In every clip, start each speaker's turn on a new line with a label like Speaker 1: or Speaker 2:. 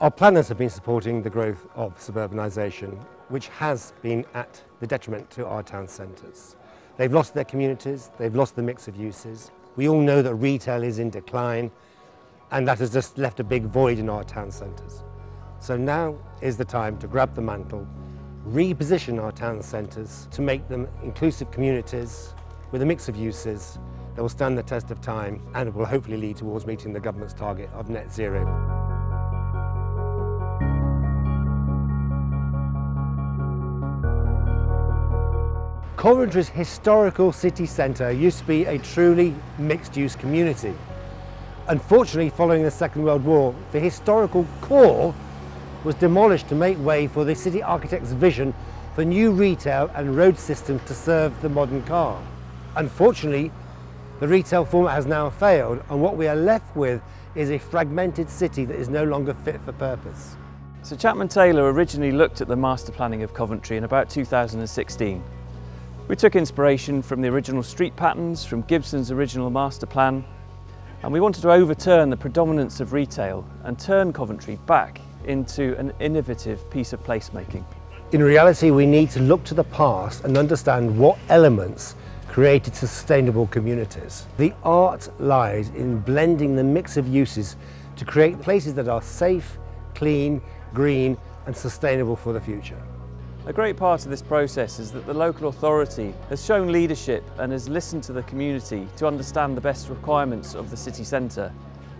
Speaker 1: Our planners have been supporting the growth of suburbanisation, which has been at the detriment to our town centres. They've lost their communities, they've lost the mix of uses. We all know that retail is in decline, and that has just left a big void in our town centres. So now is the time to grab the mantle, reposition our town centres to make them inclusive communities with a mix of uses that will stand the test of time and will hopefully lead towards meeting the government's target of net zero. Coventry's historical city centre used to be a truly mixed-use community. Unfortunately, following the Second World War, the historical core was demolished to make way for the city architect's vision for new retail and road systems to serve the modern car. Unfortunately, the retail format has now failed and what we are left with is a fragmented city that is no longer fit for purpose.
Speaker 2: So Chapman Taylor originally looked at the master planning of Coventry in about 2016. We took inspiration from the original street patterns, from Gibson's original master plan, and we wanted to overturn the predominance of retail and turn Coventry back into an innovative piece of placemaking.
Speaker 1: In reality, we need to look to the past and understand what elements created sustainable communities. The art lies in blending the mix of uses to create places that are safe, clean, green and sustainable for the future.
Speaker 2: A great part of this process is that the local authority has shown leadership and has listened to the community to understand the best requirements of the city centre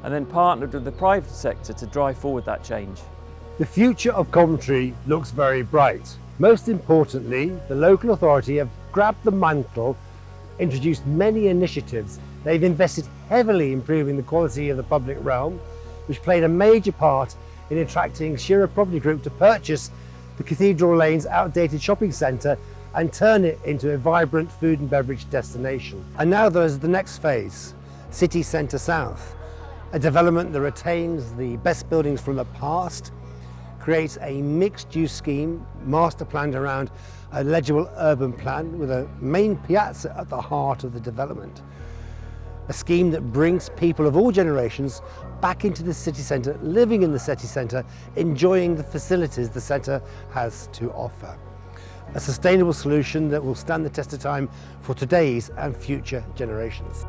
Speaker 2: and then partnered with the private sector to drive forward that change.
Speaker 1: The future of Coventry looks very bright. Most importantly, the local authority have grabbed the mantle, introduced many initiatives. They've invested heavily in improving the quality of the public realm, which played a major part in attracting Shearer Property Group to purchase the Cathedral Lanes outdated shopping centre and turn it into a vibrant food and beverage destination. And now there's the next phase, City Centre South, a development that retains the best buildings from the past, creates a mixed-use scheme master planned around a legible urban plan with a main piazza at the heart of the development a scheme that brings people of all generations back into the city centre, living in the city centre, enjoying the facilities the centre has to offer. A sustainable solution that will stand the test of time for today's and future generations.